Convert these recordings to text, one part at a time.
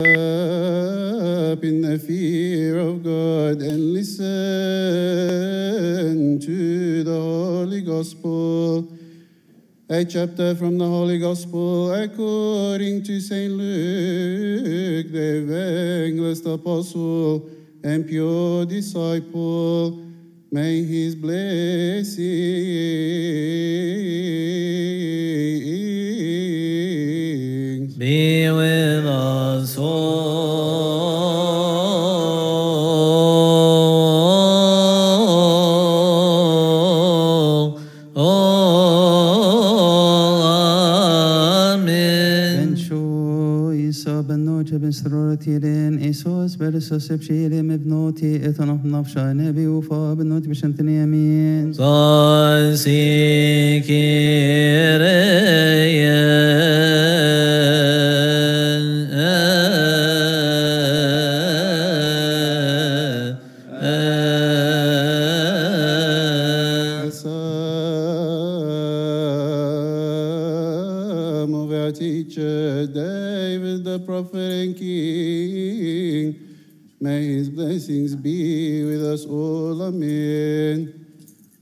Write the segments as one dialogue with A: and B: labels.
A: up in the fear of God and listen to the Holy Gospel. A chapter from the Holy Gospel according to St. Luke, the evangelist, apostle, and pure disciple. May his blessings
B: Be with us all. all. Amen.
C: سرورتي لين إيسوس برسوس بشيري مبنوتي إتنف نفشا نبي وفا بنوتي بشنتني يمين
A: Psalm May his blessings be with us all. Amen.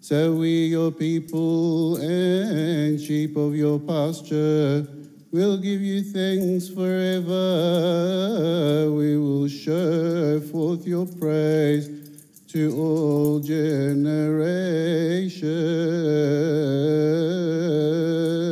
A: So we, your people and sheep of your pasture, will give you thanks forever. We will show forth your praise to all generations.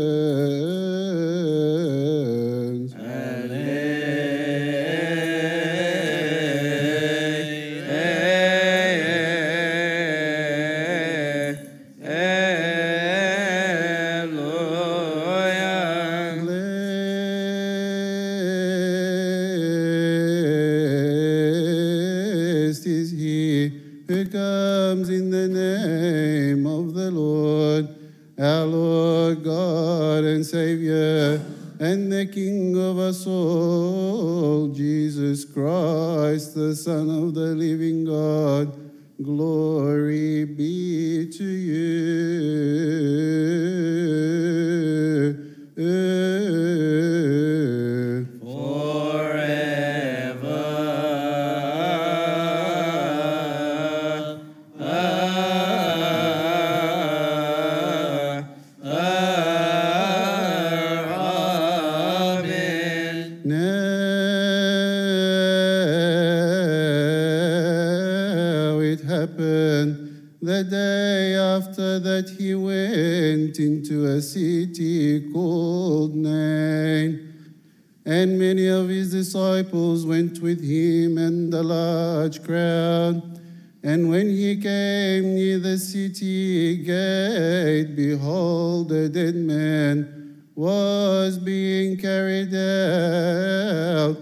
A: A dead man was being carried out,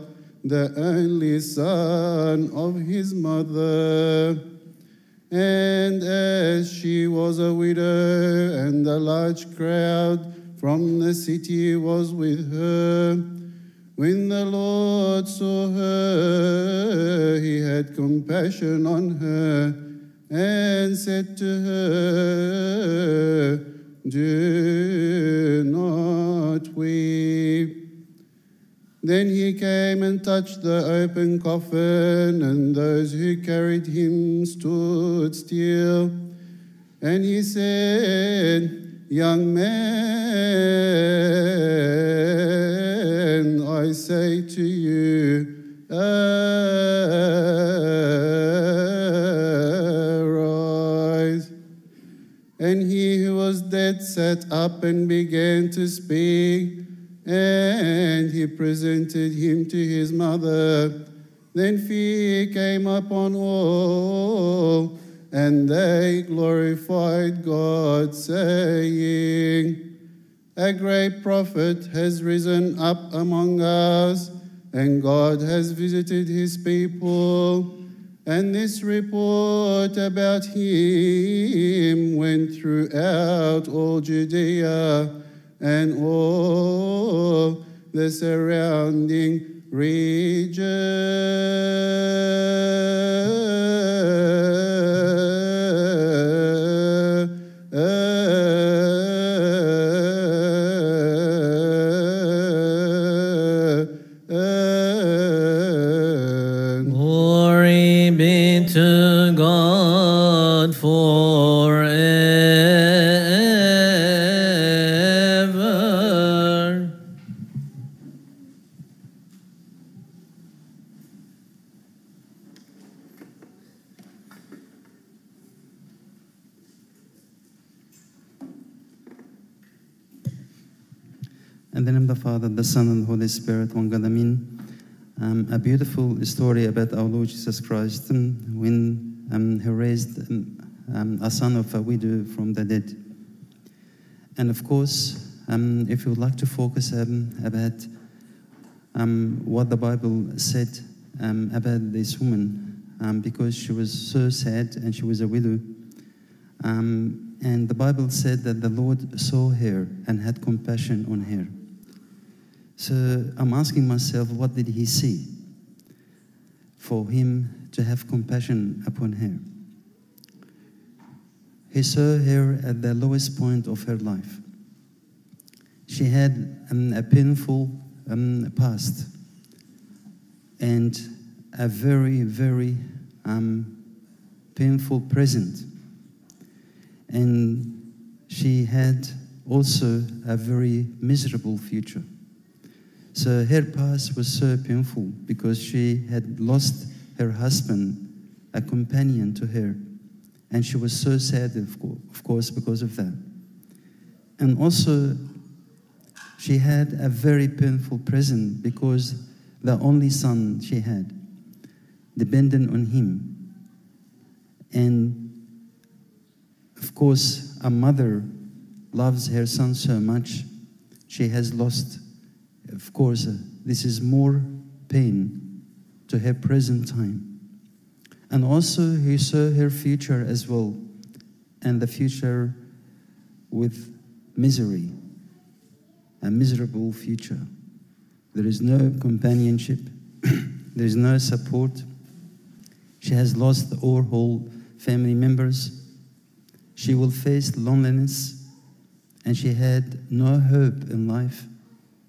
A: the only son of his mother. And as she was a widow, and a large crowd from the city was with her, when the Lord saw her, he had compassion on her and said to her, Do not weep. Then he came and touched the open coffin, and those who carried him stood still. And he said, Young man, I say to you, sat up and began to speak, and he presented him to his mother. Then fear came upon all, and they glorified God, saying, A great prophet has risen up among us, and God has visited his people. And this report about him went throughout all Judea and all the surrounding region. God forever.
C: In the name of the Father, the Son, and the Holy Spirit, one God, Amen. Um, a beautiful story about our Lord Jesus Christ um, when um, he raised um, um, a son of a widow from the dead. And of course, um, if you would like to focus about what the Bible said about this woman, because she was so sad and she was a widow. And the Bible said that the Lord saw her and had compassion on her. So I'm asking myself, what did he see for him to have compassion upon her? He saw her at the lowest point of her life. She had um, a painful um, past and a very, very um, painful present. And she had also a very miserable future. So her past was so painful because she had lost her husband, a companion to her. And she was so sad, of course, because of that. And also, she had a very painful present because the only son she had depended on him. And of course, a mother loves her son so much, she has lost. Of course, uh, this is more pain to her present time. And also, he saw her future as well, and the future with misery, a miserable future. There is no companionship, there is no support. She has lost all her family members. She will face loneliness, and she had no hope in life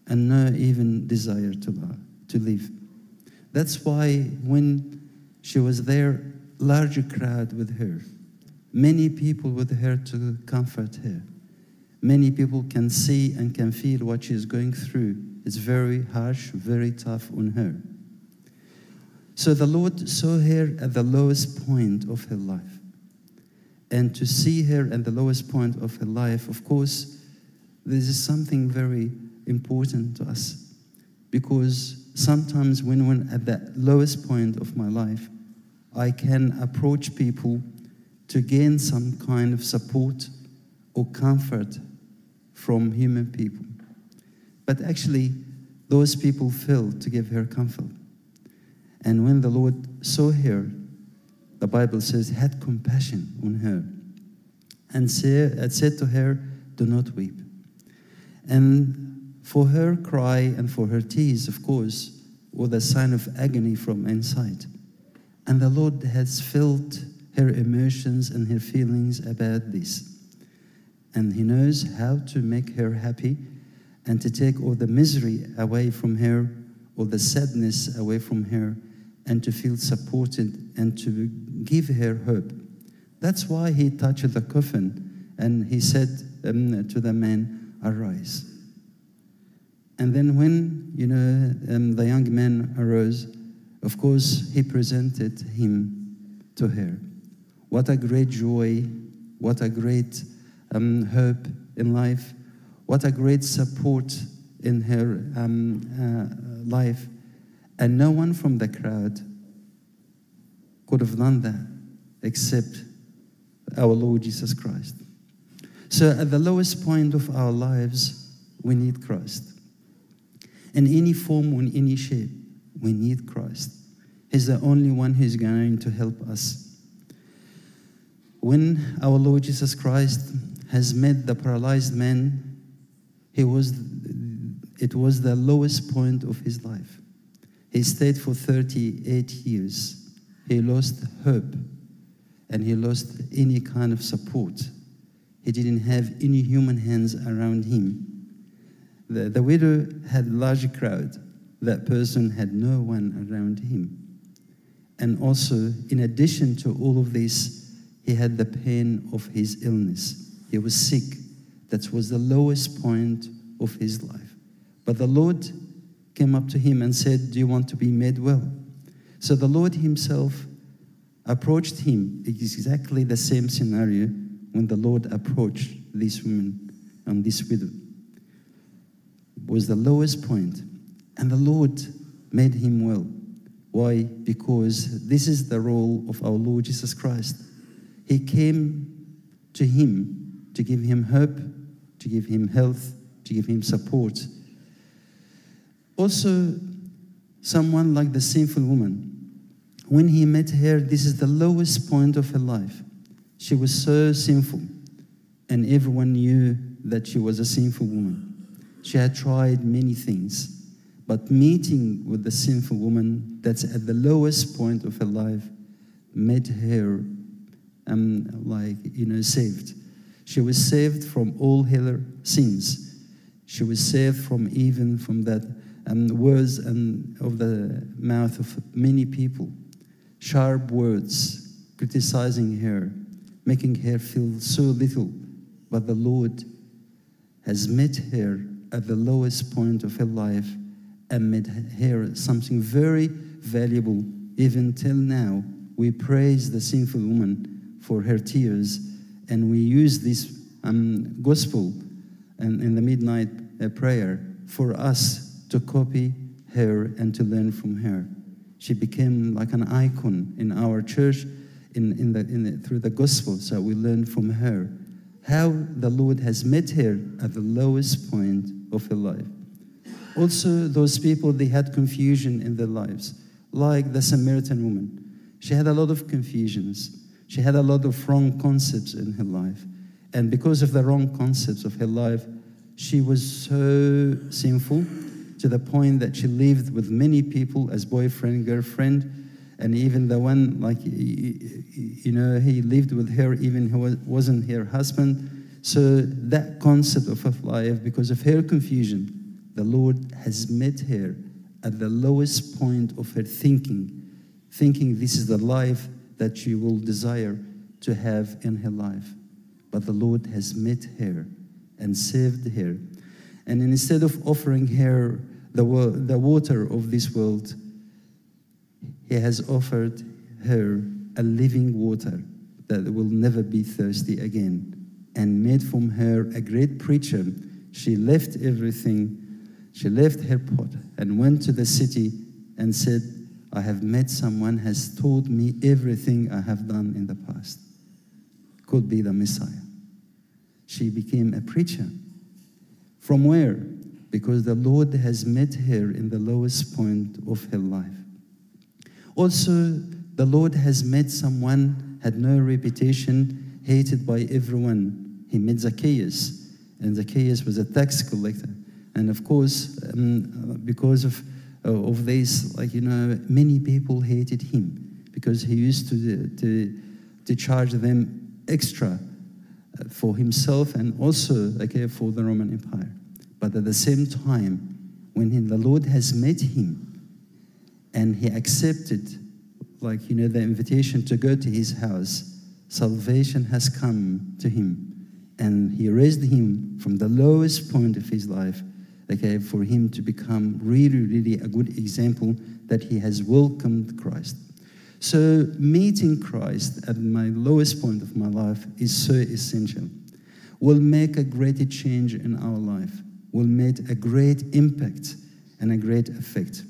C: and no even desire to, li- to live. That's why when she was there, large crowd with her, many people with her to comfort her. Many people can see and can feel what she is going through. It's very harsh, very tough on her. So the Lord saw her at the lowest point of her life. And to see her at the lowest point of her life, of course, this is something very important to us. Because sometimes when we're at the lowest point of my life, I can approach people to gain some kind of support or comfort from human people. But actually, those people failed to give her comfort. And when the Lord saw her, the Bible says, had compassion on her and said to her, Do not weep. And for her cry and for her tears, of course, was a sign of agony from inside. And the Lord has felt her emotions and her feelings about this. And He knows how to make her happy and to take all the misery away from her, all the sadness away from her, and to feel supported and to give her hope. That's why He touched the coffin and He said um, to the man, Arise. And then, when you know um, the young man arose, of course, he presented him to her. What a great joy! What a great um, hope in life! What a great support in her um, uh, life! And no one from the crowd could have done that except our Lord Jesus Christ. So, at the lowest point of our lives, we need Christ. In any form or in any shape, we need Christ. He's the only one who's going to help us. When our Lord Jesus Christ has met the paralyzed man, he was, it was the lowest point of his life. He stayed for 38 years. He lost hope and he lost any kind of support. He didn't have any human hands around him. The, the widow had a large crowd. That person had no one around him. And also, in addition to all of this, he had the pain of his illness. He was sick. That was the lowest point of his life. But the Lord came up to him and said, Do you want to be made well? So the Lord himself approached him. It is exactly the same scenario when the Lord approached this woman and this widow. Was the lowest point, and the Lord made him well. Why? Because this is the role of our Lord Jesus Christ. He came to him to give him hope, to give him health, to give him support. Also, someone like the sinful woman, when he met her, this is the lowest point of her life. She was so sinful, and everyone knew that she was a sinful woman. She had tried many things, but meeting with the sinful woman that's at the lowest point of her life made her um, like you know saved. She was saved from all her sins. She was saved from even from that um, words and of the mouth of many people, sharp words criticizing her, making her feel so little. But the Lord has met her at the lowest point of her life and made her something very valuable. Even till now, we praise the sinful woman for her tears, and we use this um, gospel and in the midnight uh, prayer for us to copy her and to learn from her. She became like an icon in our church in, in the, in the, through the gospel, so we learn from her how the Lord has met her at the lowest point of her life. Also, those people, they had confusion in their lives, like the Samaritan woman. She had a lot of confusions. She had a lot of wrong concepts in her life. And because of the wrong concepts of her life, she was so sinful to the point that she lived with many people as boyfriend, girlfriend, and even the one like you know he lived with her even who wasn't her husband so that concept of life because of her confusion the lord has met her at the lowest point of her thinking thinking this is the life that she will desire to have in her life. But the lord has met her and saved her. And instead of offering her the, the water of this world he has offered her a living water that will never be thirsty again and made from her a great preacher. She left everything, she left her pot and went to the city and said, I have met someone has told me everything I have done in the past. Could be the Messiah. She became a preacher. From where? Because the Lord has met her in the lowest point of her life. Also, the Lord has met someone had no reputation, hated by everyone. He met Zacchaeus, and Zacchaeus was a tax collector. And of course, um, because of, uh, of this, like, you know, many people hated him because he used to, to, to charge them extra uh, for himself and also okay, for the Roman Empire. But at the same time, when he, the Lord has met him, and he accepted, like, you know, the invitation to go to his house, salvation has come to him. And he raised him from the lowest point of his life, okay, for him to become really, really a good example that he has welcomed Christ. So, meeting Christ at my lowest point of my life is so essential. Will make a great change in our life, will make a great impact and a great effect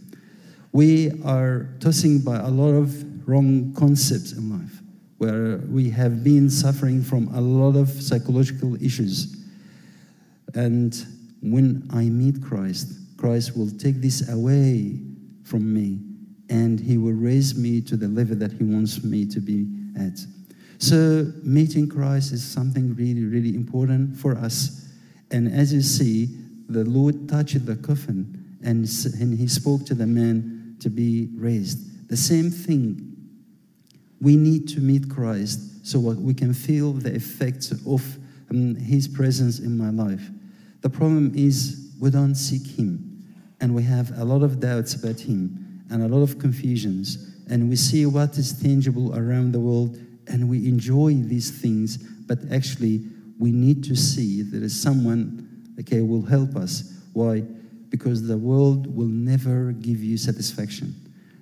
C: we are tossing by a lot of wrong concepts in life, where we have been suffering from a lot of psychological issues. And when I meet Christ, Christ will take this away from me and he will raise me to the level that he wants me to be at. So, meeting Christ is something really, really important for us. And as you see, the Lord touched the coffin and, and he spoke to the man to be raised. The same thing. We need to meet Christ so we can feel the effects of um, His presence in my life. The problem is we don't seek Him, and we have a lot of doubts about Him and a lot of confusions, and we see what is tangible around the world, and we enjoy these things, but actually we need to see there is someone okay will help us. Why? because the world will never give you satisfaction.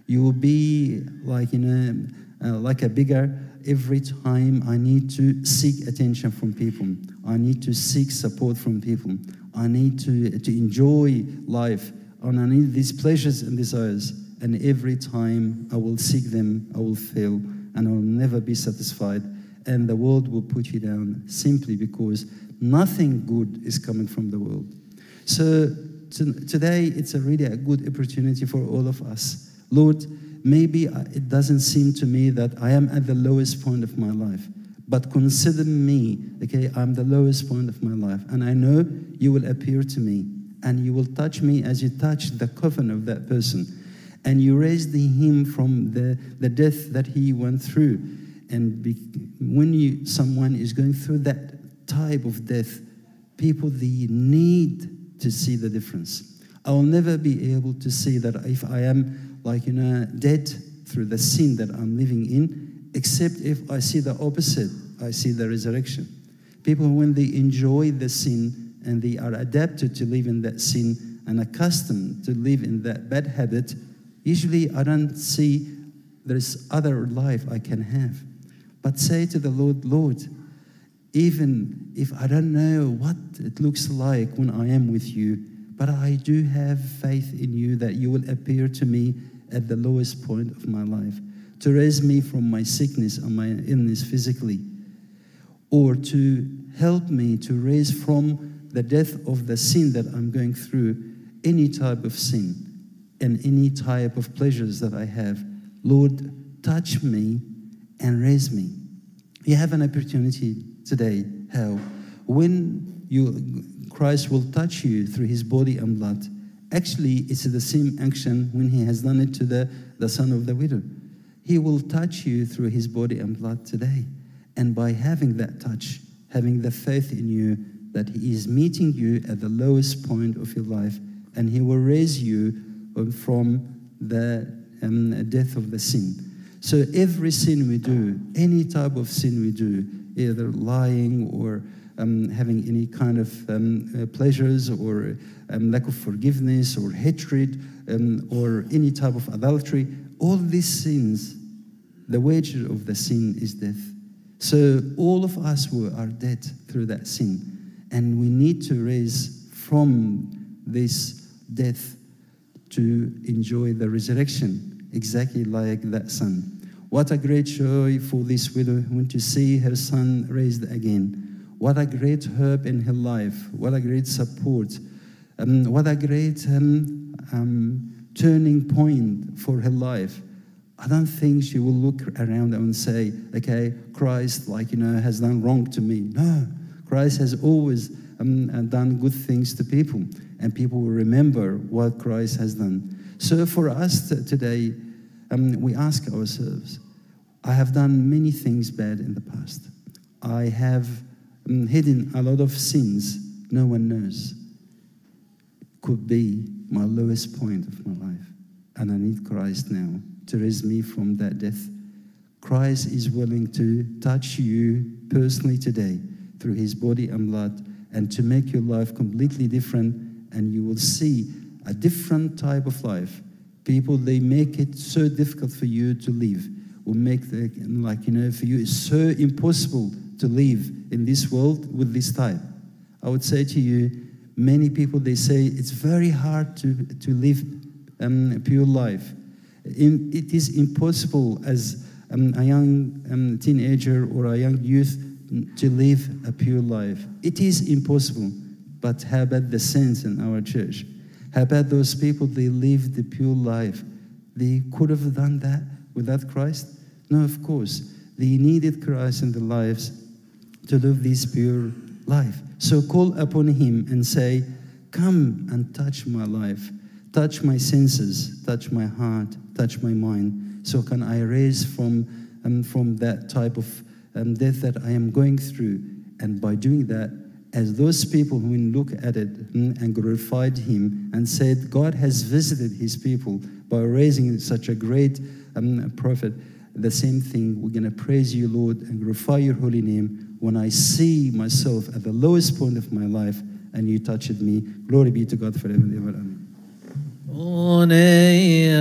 C: You will be like in a uh, like a beggar every time I need to seek attention from people. I need to seek support from people. I need to, to enjoy life, and I need these pleasures and desires. And every time I will seek them, I will fail, and I will never be satisfied. And the world will put you down simply because nothing good is coming from the world. So to, today, it's a really a good opportunity for all of us. Lord, maybe uh, it doesn't seem to me that I am at the lowest point of my life. But consider me, okay, I'm the lowest point of my life. And I know you will appear to me and you will touch me as you touch the coffin of that person. And you raised him from the, the death that he went through. And be, when you, someone is going through that type of death, people, they need to see the difference. I will never be able to see that if I am like, you know, dead through the sin that I'm living in, except if I see the opposite, I see the resurrection. People, when they enjoy the sin and they are adapted to live in that sin and accustomed to live in that bad habit, usually I don't see there's other life I can have. But say to the Lord, Lord, even if I don't know what it looks like when I am with you, but I do have faith in you that you will appear to me at the lowest point of my life, to raise me from my sickness and my illness physically, or to help me to raise from the death of the sin that I'm going through any type of sin and any type of pleasures that I have. Lord, touch me and raise me. You have an opportunity today how when you Christ will touch you through his body and blood. Actually, it's the same action when he has done it to the, the son of the widow. He will touch you through his body and blood today. And by having that touch, having the faith in you that he is meeting you at the lowest point of your life, and he will raise you from the um, death of the sin. So every sin we do, any type of sin we do, either lying or um, having any kind of um, uh, pleasures or um, lack of forgiveness or hatred um, or any type of adultery, all these sins, the wage of the sin is death. So all of us were, are dead through that sin. And we need to raise from this death to enjoy the resurrection, exactly like that son. What a great joy for this widow when to see her son raised again. What a great hope in her life. What a great support. Um, what a great um, um, turning point for her life. I don't think she will look around and say, okay, Christ, like, you know, has done wrong to me. No, Christ has always um, uh, done good things to people, and people will remember what Christ has done. So for us today, um, we ask ourselves, I have done many things bad in the past. I have um, hidden a lot of sins no one knows. Could be my lowest point of my life. And I need Christ now to raise me from that death. Christ is willing to touch you personally today through his body and blood and to make your life completely different and you will see a different type of life people they make it so difficult for you to live will make the, like you know for you it's so impossible to live in this world with this type. I would say to you, many people they say it's very hard to, to live um, a pure life. In, it is impossible as um, a young um, teenager or a young youth to live a pure life. It is impossible. But how about the saints in our church? How about those people they lived the pure life? They could have done that without Christ? No, of course. They needed Christ in their lives to live this pure life. So call upon Him and say, Come and touch my life, touch my senses, touch my heart, touch my mind. So can I raise from, um, from that type of um, death that I am going through? And by doing that, as those people who look at it mm, and glorified him and said, God has visited his people by raising such a great um, prophet, the same thing, we're going to praise you, Lord, and glorify your holy name when I see myself at the lowest point of my life and you touched me. Glory be to God forever and ever. Amen.